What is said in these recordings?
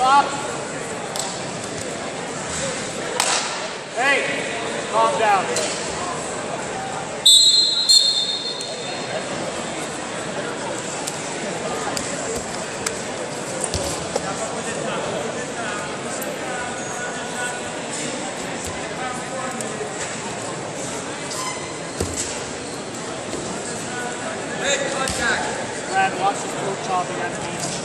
Stop. Hey, calm down. Hey, contact. Brad, watch this throat chop against me.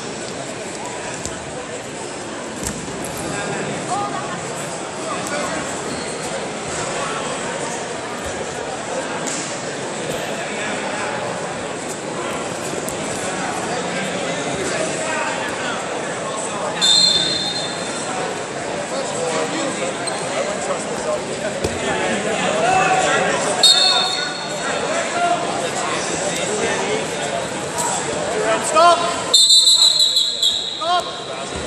Stop! Stop!